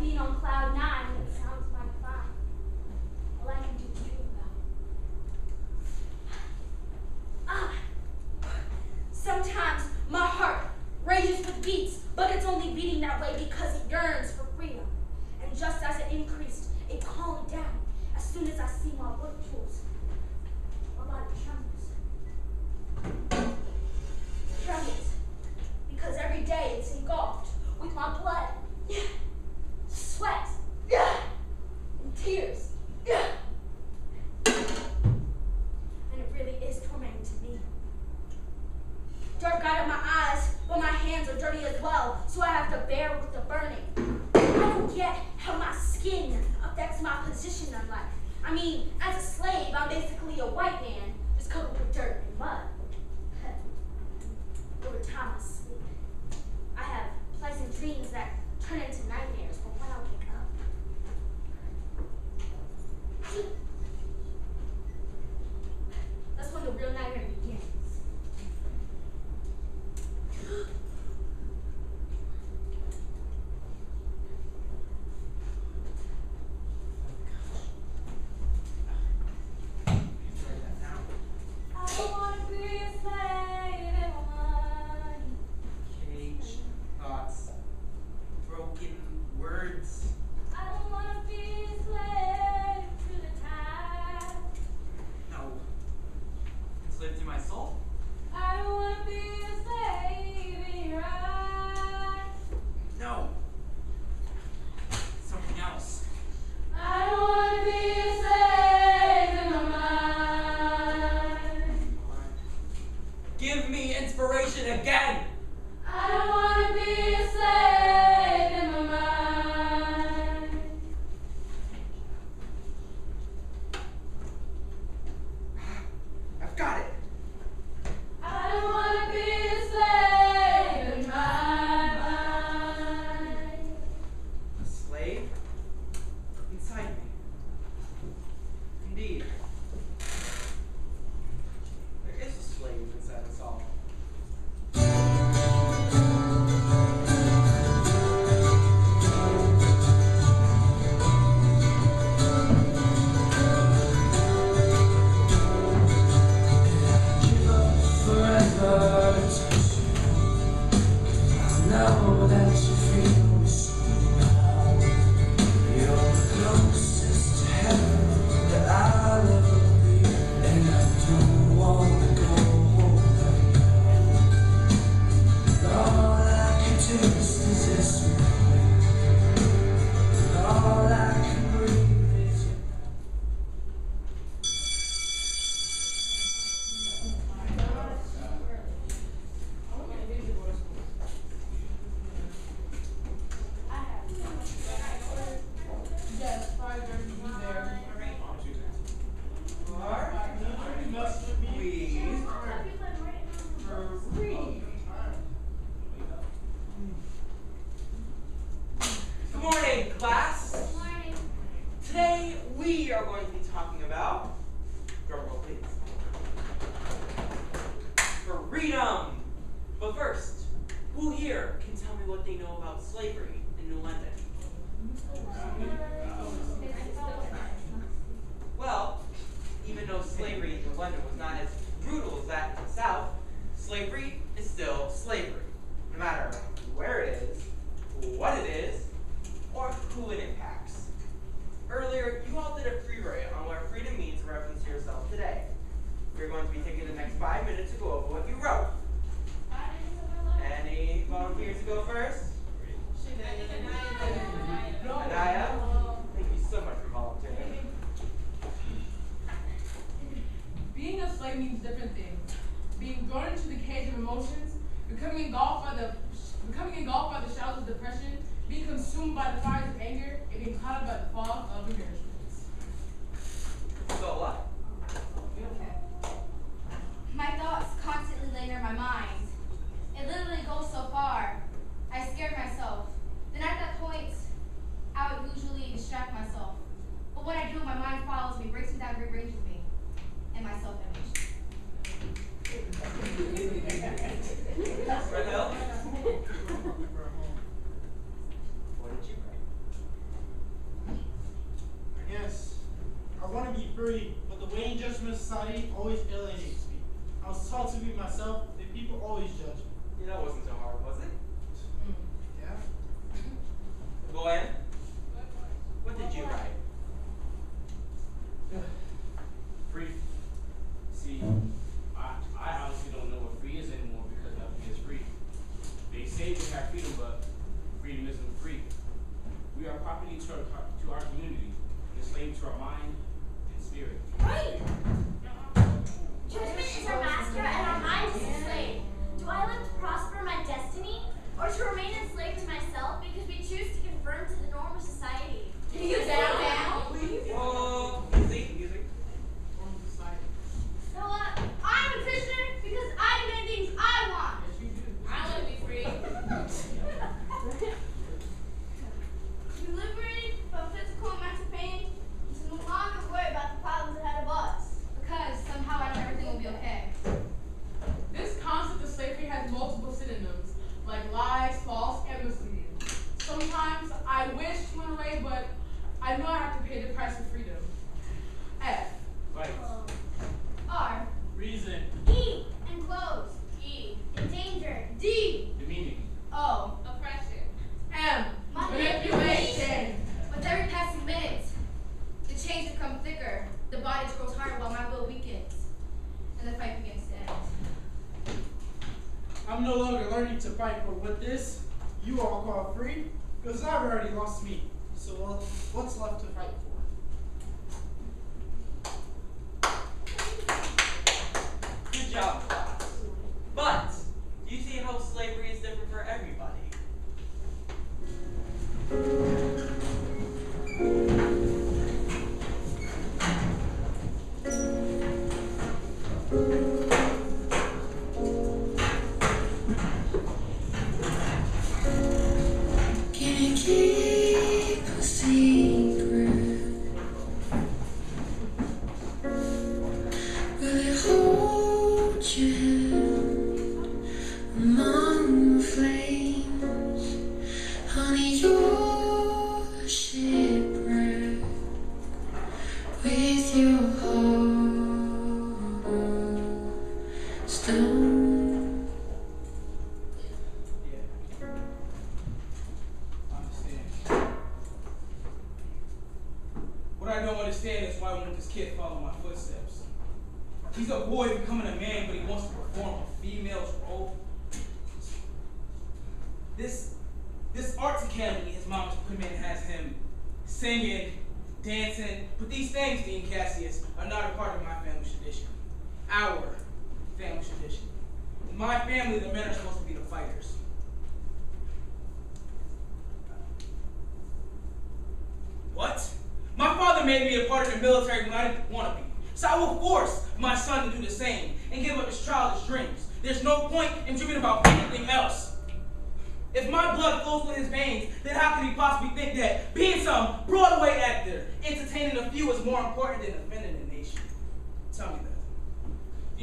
being on cloud nine becoming engulfed by the becoming engulfed by the shadows of depression, being consumed by the fire.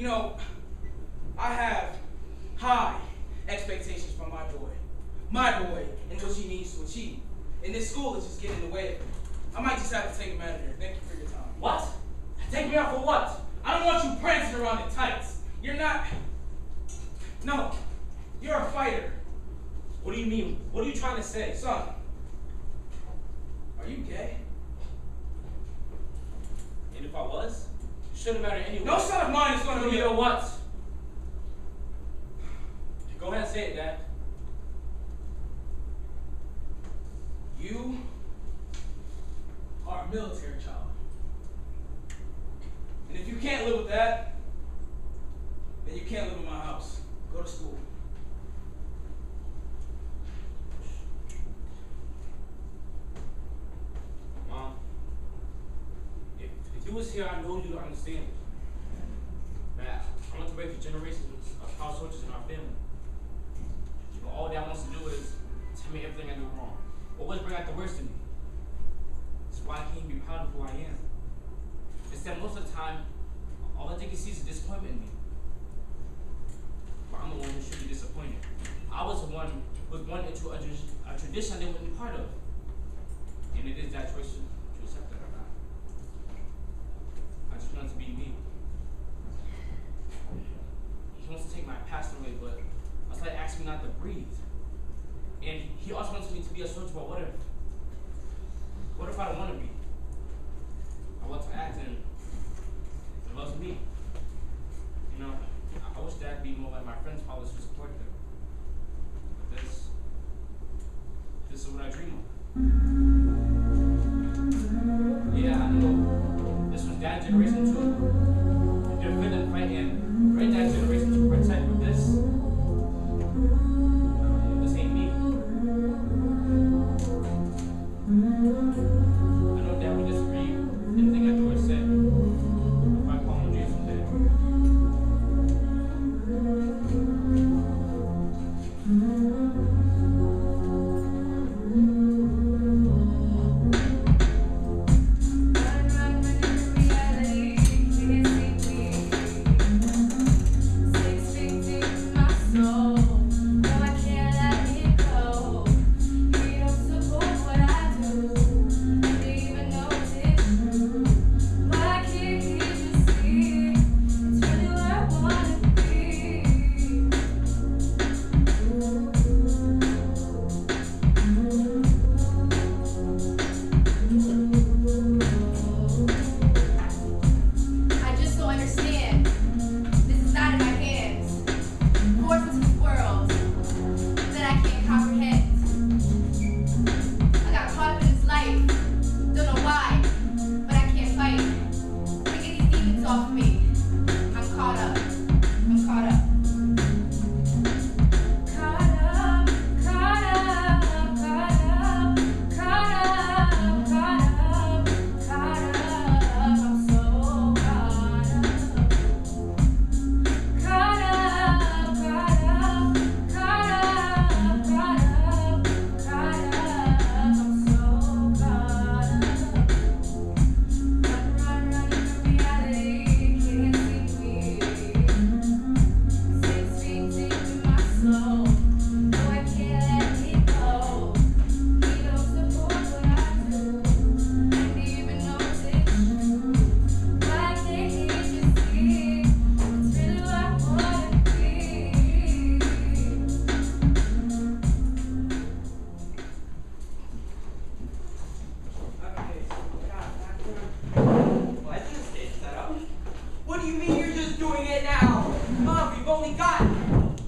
You know, I have high expectations for my boy. My boy and what he needs to achieve. And this school is just getting in the way of. I might just have to take him out of there. Thank you for your time. What? Take me out for what? I don't want you prancing around in tights. You're not... No. You're a fighter. What do you mean? What are you trying to say? Son, Shouldn't matter anyway. No son of mine is going to be. You know what? Go ahead and say it, Dad. You are a military child. And if you can't live with that, here, I know you understand this. Man, I want to break the generations of power sources in our family. But all that wants to do is tell me everything I do wrong. Or what's bring out the worst in me? It's why I can't be proud of who I am. Instead, most of the time, all I think he sees is disappointment in me. Mm-hmm. fucking god!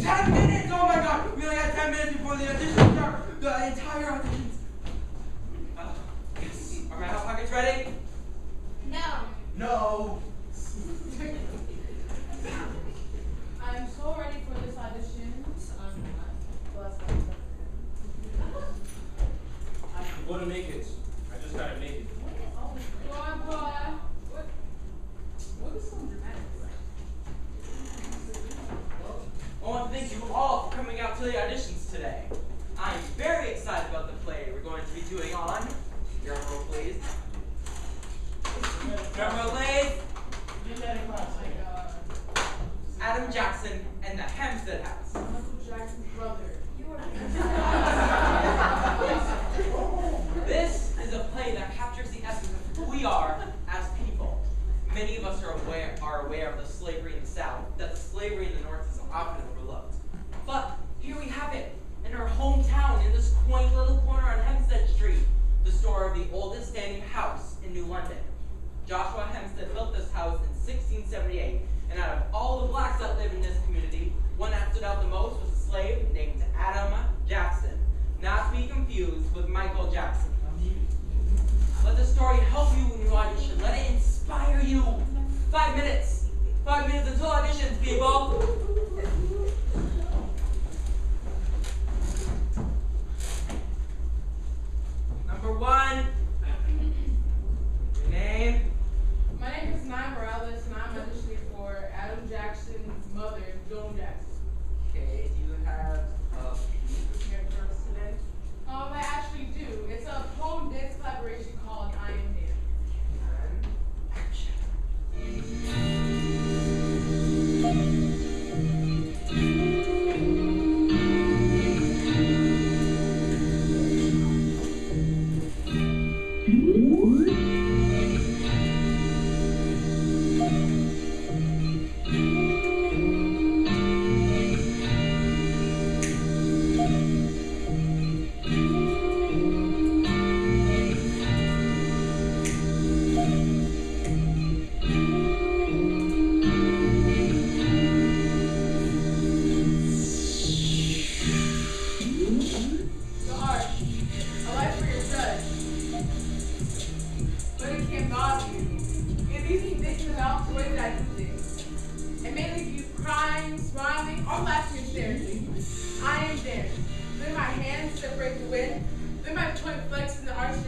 Ten minutes! Oh my god! We only had ten minutes before the audition starts! The entire audition. Uh, Are my hot pockets ready? No. No! I'm so ready for this audition. I'm not. I'm gonna make it. Five minutes. Five minutes until auditions, people.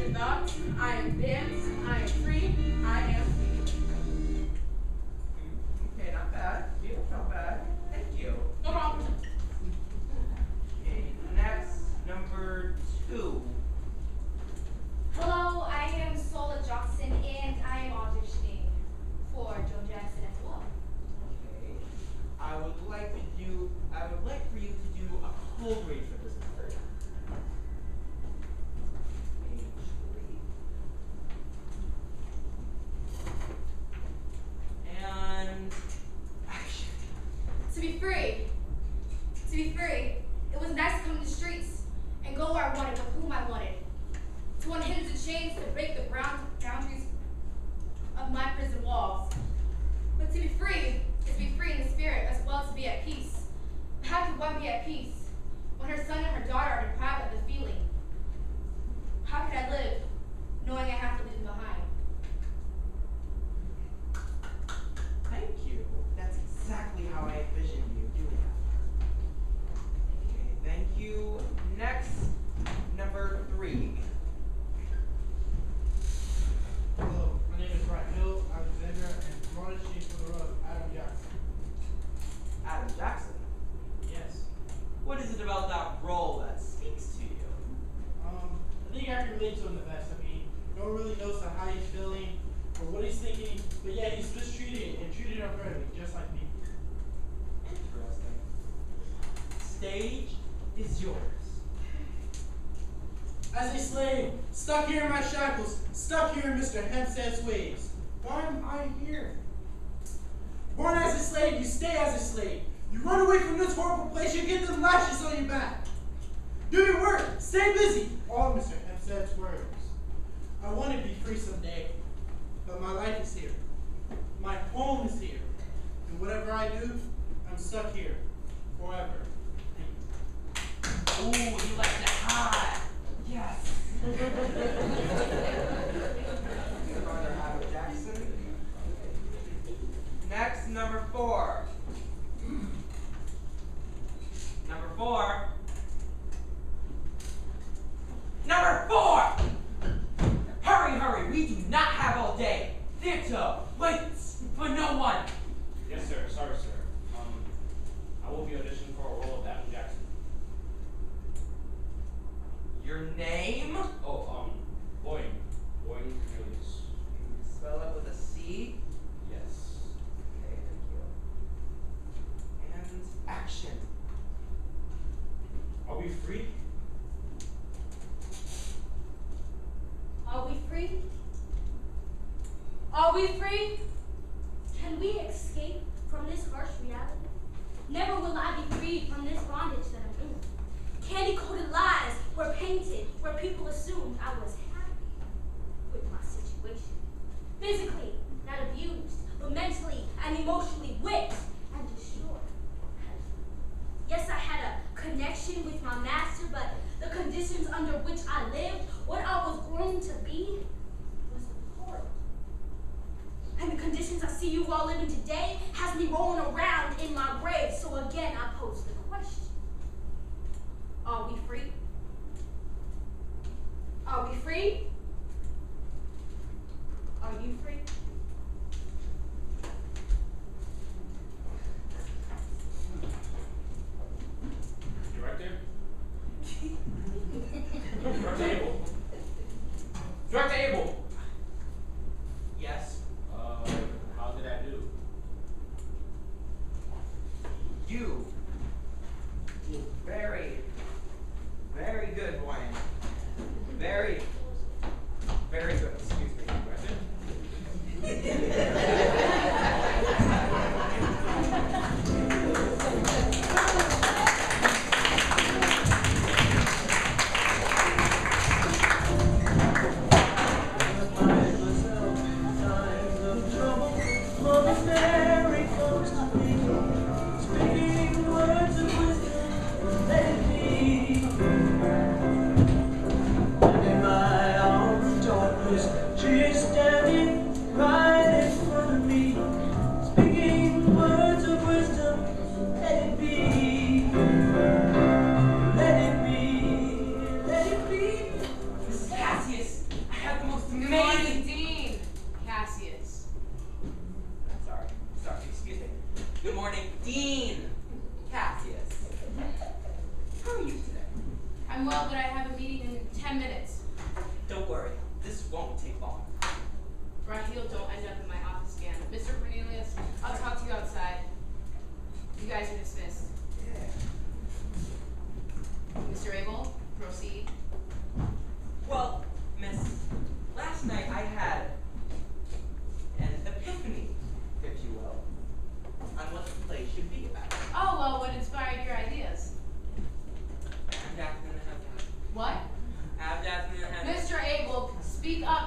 Your thoughts. I am dance. I am free. I am free. Okay, not bad. Not bad. Thank you. No problem. Okay, next, number two. Hello, I am Sola Johnson and I am auditioning for Joan Jackson as well. Okay. I would like to do, I would like for you to do a cold read for this part. Page three. And action. To be free. To be free. It was nice to come to the streets and go where I wanted with whom I wanted. To unhinge the chains to break the brown boundaries of my prison walls. But to be free is to be free in the spirit as well as to be at peace. How could one be at peace when her son and her daughter are deprived of the feeling? How could I live knowing I have to leave them behind? Thank you. That's exactly how I envisioned you doing that. Okay, thank you. Next, number three. Hello, my name is Rahil Alexander, and I'm auditioning for the role of Adam Jackson. Adam Jackson. Yes. What is it about that role that speaks to you? Um, I think I can relate to him the best. I mean, no one really knows how he's feeling or what he's thinking, but yeah, he's mistreated and treated unfairly, just like me. Interesting. Stage is yours. As a slave, stuck here in my shackles, stuck here in Mr. Hempstead's ways. Why am I here? Born as a slave, you stay as a slave. You run away from this horrible place, you get the lashes on your back. Do your work, stay busy. All Mr. Hempstead's words. I want to be free someday, but my life is here. My home is here. And whatever I do, I'm stuck here forever. Thank you. Ooh, you like that hot. Yes. Brother Adam Jackson. Next, number four. Number four. Number four! Hurry, hurry, we do not have all day. Theater waits for no one. Yes, sir. Sorry, sir. Um, I will be auditioning for a role of Adam Jackson. Your name? Oh, um, Boyne. Boyne Cornelius. Spell it with a C. Yes. Okay, thank you. And action. Are we free? Are we free? Are we free? Speak up.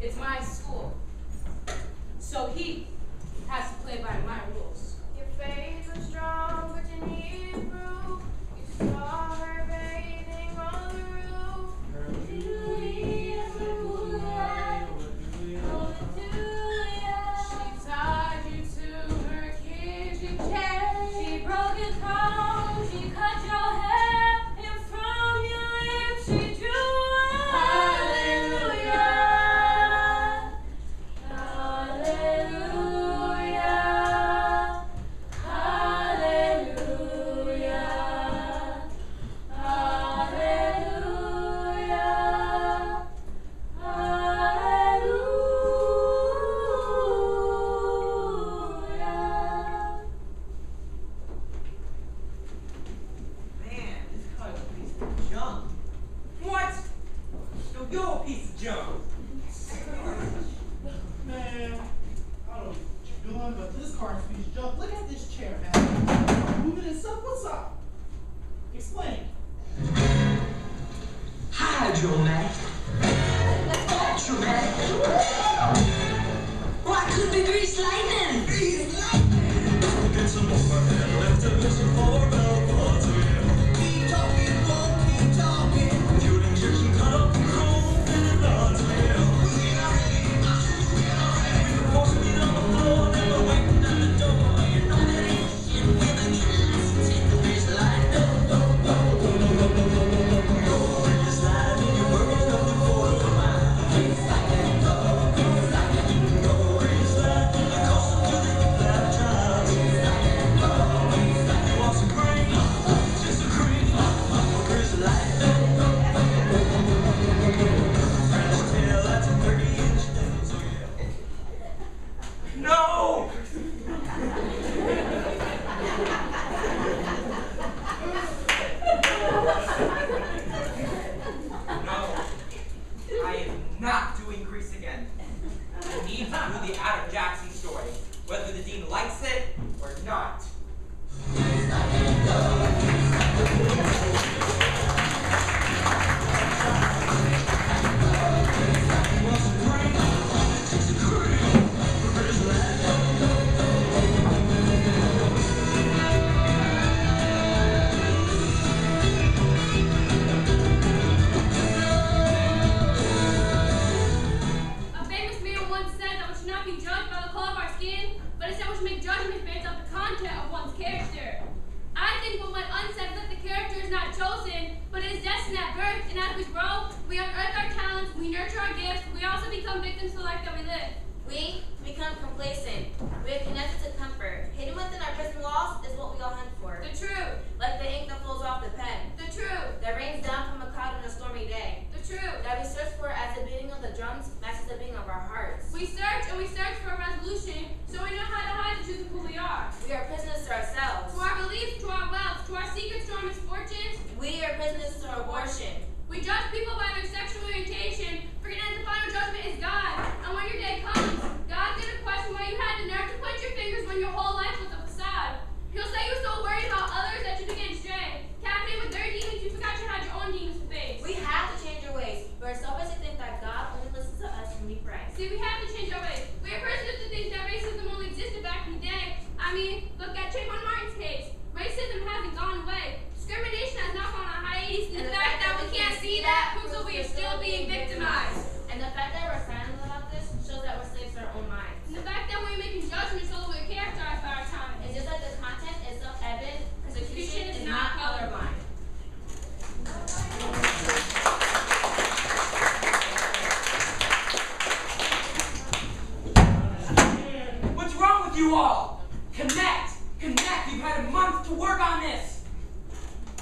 It's my school. So he has to play by my rules. you all. Connect. Connect. You've had a month to work on this.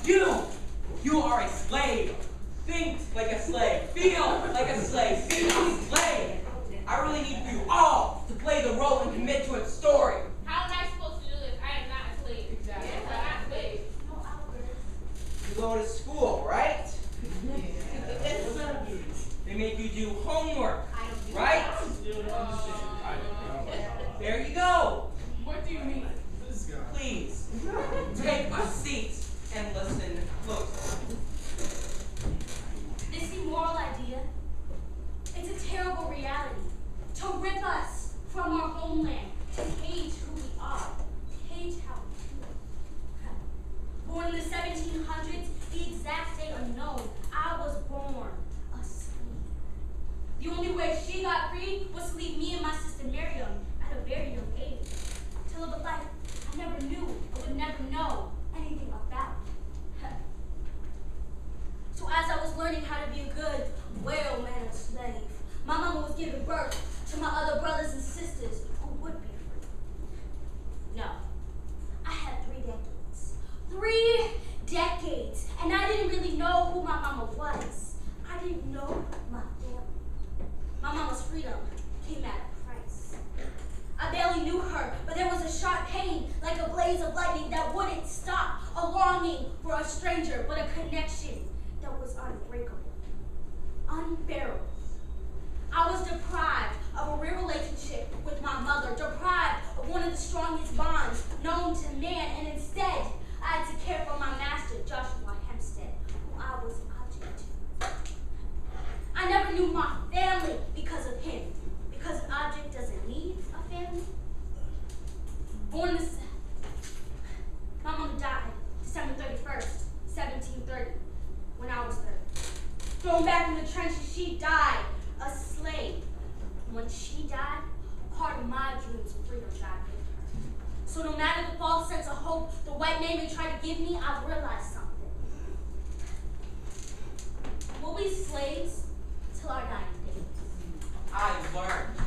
You, you are a slave. Think like a slave. Feel like a slave. Be a slave. I really need you all to play the role and commit to its story. How am I supposed to do this? I am not a slave. Exactly. Yes, I'm not a slave. No, Albert. You go to freedom came at a price. I barely knew her, but there was a sharp pain, like a blaze of lightning that wouldn't stop. A longing for a stranger, but a connection that was unbreakable, unbearable. I was deprived of a real relationship with my mother, deprived of one of the strongest bonds known to man, and instead, I had to care for my master, Joshua Hempstead, who I was object to. I never knew my family because of him, because an object doesn't need a family. Born in the s- my mom died December 31st, 1730, when I was 30. Thrown back in the trenches, she died a slave. When she died, part of my dreams of freedom died with her. So no matter the false sense of hope the white man may try to give me, I've realized something. We'll be slaves till our dying day. I learned.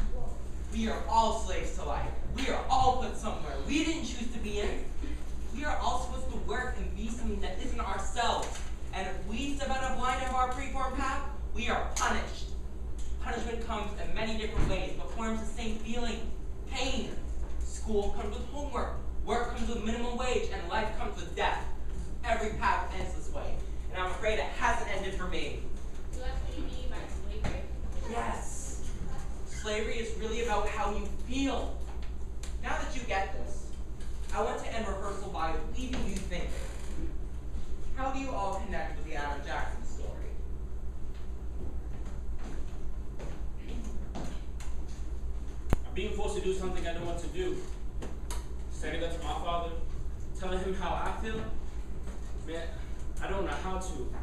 We are all slaves to life. We are all put somewhere. We didn't choose to be in. We are all supposed to work and be something that isn't ourselves. And if we step out of line of our preformed path, we are punished. Punishment comes in many different ways, but forms the same feeling. Pain. School comes with comes with minimum wage, and life comes with death. Every path ends this way. And I'm afraid it hasn't ended for me. So that's what you mean by slavery. Yes. Slavery is really about how you feel. Now that you get this, I want to end rehearsal by leaving you thinking. How do you all connect with the Adam Jackson story? I'm being forced to do something I don't want to do. Standing up to my father, telling him how I feel. Man, I don't know how to.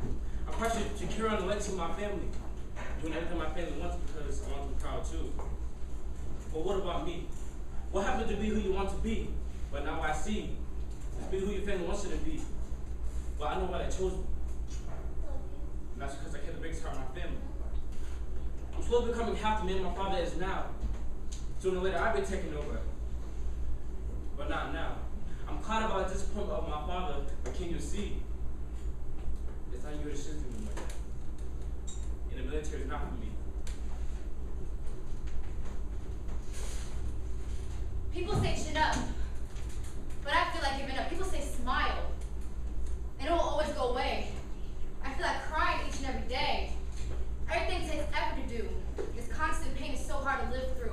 I'm pressured to carry on of my family. Doing everything my family wants because I want to be proud too. But what about me? What happened to be who you want to be? But now I see. To be who your family wants you to be. But I know why they chose me. And that's because I care the biggest part of my family. I'm slowly becoming half the man my father is now. Sooner or later, I've been taken over. But not now. I'm caught about the disappointment of my father, but can you see? It's not your decision anymore. And the military is not for me. People say chin up, but I feel like giving up. People say smile, and it will always go away. I feel like crying each and every day. Everything takes effort to do. This constant pain is so hard to live through.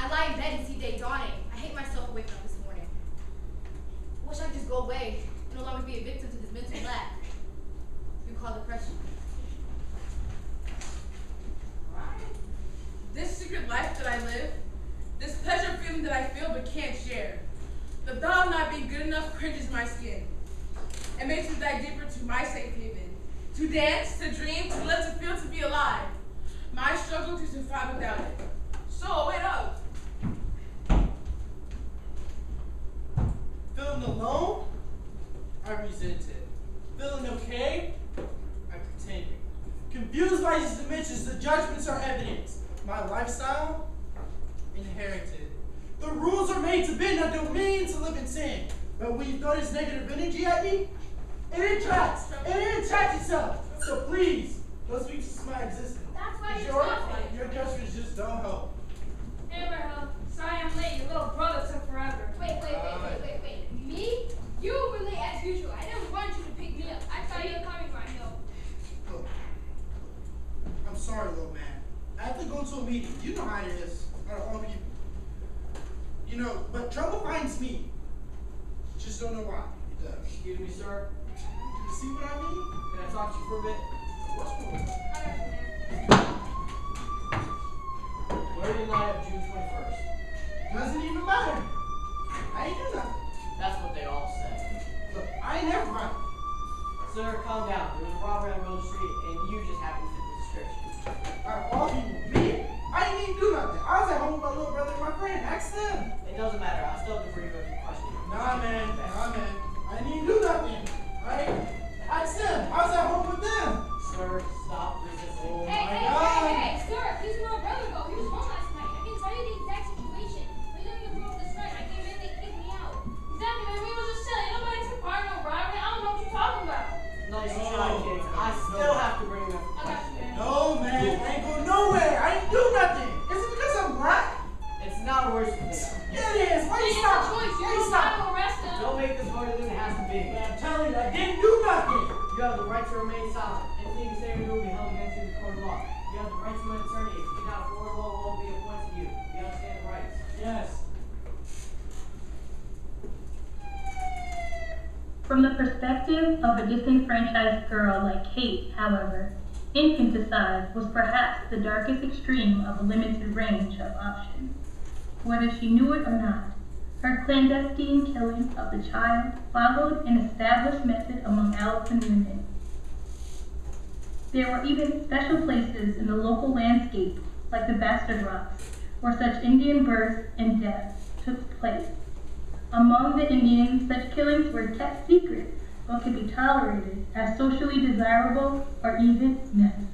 I lie in bed and see day dawning. I hate myself for waking up this morning. I wish I could just go away and no longer be a victim to this mental lack you call depression. This secret life that I live, this pleasure feeling that I feel but can't share. The thought of not being good enough cringes my skin. It makes me dive deeper to my safe haven. To dance, to dream, to live, to feel, to be alive. My struggle to survive without it. Feeling alone? I resent it. Feeling okay? I pretend it. Confused by these dimensions, the judgments are evidence. My lifestyle? Inherited. The rules are made to bend not don't mean to live in sin. But when you throw this negative energy at me, it attracts. It attracts itself. So please, let's speak to my existence. That's why you're your, your judgments just don't help. to a. You know how it is. All of you. You know, but trouble finds me. Just don't know why it does. Excuse me, sir. Do you see what I mean? Can I talk to you for a bit? Larry and I have June 21st. Doesn't even matter. I ain't do nothing. That's what they all say. Look, I ain't never right. Sir, calm down. There was a robbery on Mill Street, and you just happened to fit the description. Alright, all of you do nothing. I was at home with my little brother and my friend. Ask them. It doesn't matter. I'll still be free with question. Nah, man. Nah, man. I didn't do nothing. right? Ask them. I was at home with them. Sir, perspective of a disenfranchised girl like Kate, however, infanticide was perhaps the darkest extreme of a limited range of options. Whether she knew it or not, her clandestine killing of the child followed an established method among Allison women. There were even special places in the local landscape, like the Bastard Rocks, where such Indian births and deaths took place. Among the Indians, such killings were kept secret, but could be tolerated as socially desirable or even necessary.